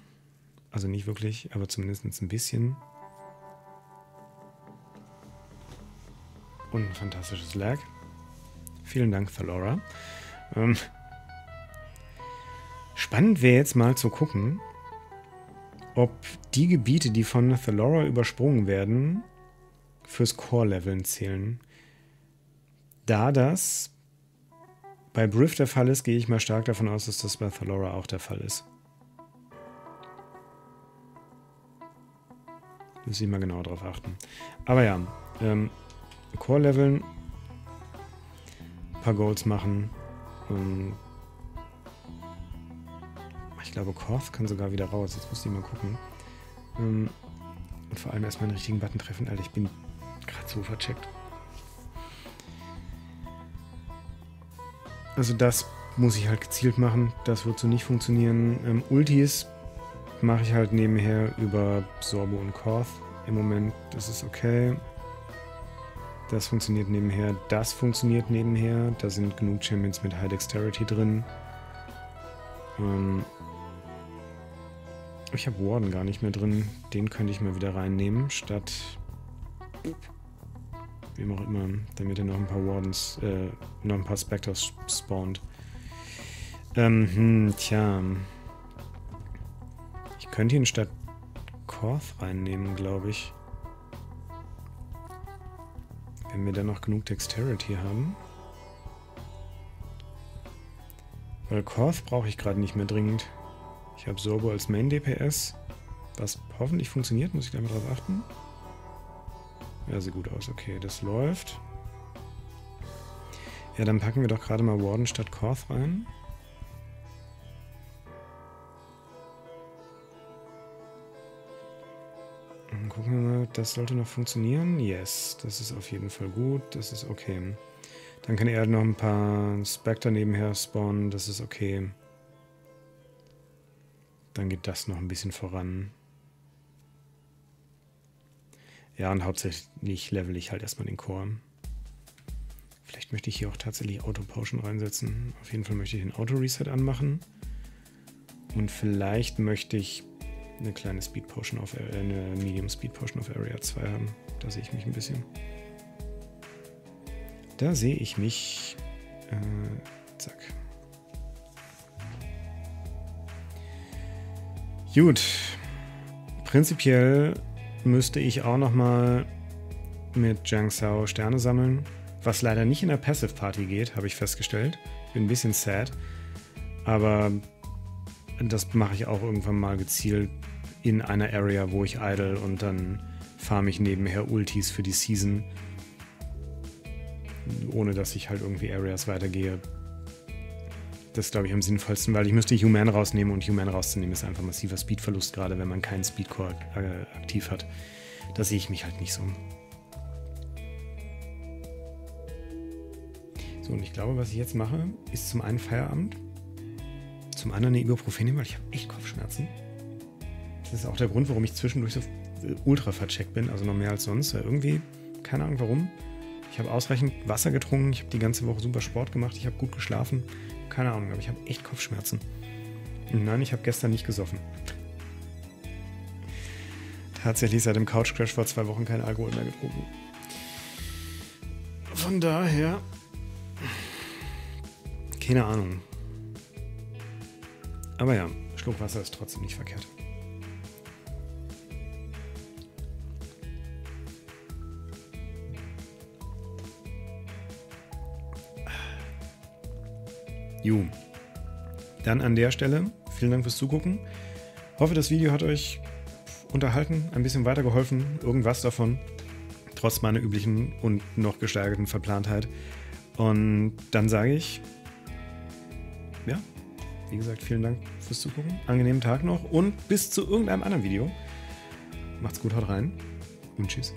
Also nicht wirklich, aber zumindest ein bisschen. Und ein fantastisches Lag. Vielen Dank, Thalora. Ähm, spannend wäre jetzt mal zu gucken, ob die Gebiete, die von Thalora übersprungen werden, fürs Core-Leveln zählen. Da das bei Briff der Fall ist, gehe ich mal stark davon aus, dass das bei Thalora auch der Fall ist. Muss ich mal genauer drauf achten. Aber ja, ähm, Core-Leveln, ein paar Goals machen. Ich glaube, Korth kann sogar wieder raus. Jetzt muss ich mal gucken. Ähm, und vor allem erstmal einen richtigen Button treffen. Alter, ich bin gerade so vercheckt. Also das muss ich halt gezielt machen. Das wird so nicht funktionieren. Ähm, Ultis mache ich halt nebenher über Sorbo und Korth im Moment. Das ist okay. Das funktioniert nebenher. Das funktioniert nebenher. Da sind genug Champions mit High Dexterity drin. Ähm ich habe Warden gar nicht mehr drin. Den könnte ich mal wieder reinnehmen, statt wem auch immer, damit er noch ein paar Wardens, äh, noch ein paar Spectres spawnt. Ähm, hm, tja. Ich könnte ihn statt Korth reinnehmen, glaube ich. Wenn wir dann noch genug Dexterity haben. Weil Korth brauche ich gerade nicht mehr dringend. Ich habe Sorbo als Main DPS, was hoffentlich funktioniert, muss ich da mal drauf achten. Ja, sieht gut aus. Okay, das läuft. Ja, dann packen wir doch gerade mal Warden statt Korth rein. Das sollte noch funktionieren. Yes, das ist auf jeden Fall gut. Das ist okay. Dann kann er noch ein paar Spectre nebenher spawnen. Das ist okay. Dann geht das noch ein bisschen voran. Ja, und hauptsächlich level ich halt erstmal den Core. Vielleicht möchte ich hier auch tatsächlich Auto Potion reinsetzen. Auf jeden Fall möchte ich den Auto Reset anmachen. Und vielleicht möchte ich eine kleine Speed Potion auf äh, eine Medium Speed Potion auf Area 2 haben. Da sehe ich mich ein bisschen. Da sehe ich mich. Äh, zack. Gut. Prinzipiell müsste ich auch nochmal mit Jiang Sao Sterne sammeln. Was leider nicht in der Passive Party geht, habe ich festgestellt. Bin ein bisschen sad. Aber das mache ich auch irgendwann mal gezielt in einer Area, wo ich idle und dann farme ich nebenher Ultis für die Season. Ohne dass ich halt irgendwie Areas weitergehe. Das glaube ich, am sinnvollsten, weil ich müsste Human rausnehmen und Human rauszunehmen ist einfach massiver Speedverlust, gerade wenn man keinen Speedcore äh, aktiv hat. Da sehe ich mich halt nicht so. So, und ich glaube, was ich jetzt mache, ist zum einen Feierabend, zum anderen eine Ibuprofen nehmen, weil ich habe echt Kopfschmerzen. Das ist auch der Grund, warum ich zwischendurch so ultra vercheckt bin, also noch mehr als sonst. Irgendwie, keine Ahnung warum. Ich habe ausreichend Wasser getrunken, ich habe die ganze Woche super Sport gemacht, ich habe gut geschlafen. Keine Ahnung, aber ich habe echt Kopfschmerzen. Und nein, ich habe gestern nicht gesoffen. Tatsächlich seit dem Couch Crash vor zwei Wochen kein Alkohol mehr getrunken. Von daher. Keine Ahnung. Aber ja, Schluck Wasser ist trotzdem nicht verkehrt. Jo. Dann an der Stelle vielen Dank fürs Zugucken. Hoffe, das Video hat euch unterhalten, ein bisschen weitergeholfen, irgendwas davon, trotz meiner üblichen und noch gesteigerten Verplantheit. Und dann sage ich, ja, wie gesagt, vielen Dank fürs Zugucken. Angenehmen Tag noch und bis zu irgendeinem anderen Video. Macht's gut, haut rein und tschüss.